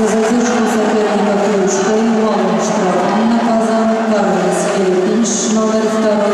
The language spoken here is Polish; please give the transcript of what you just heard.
że zatyczku Sapielnika Kruszko i młodą sztrafą nakazał Paweł numer 2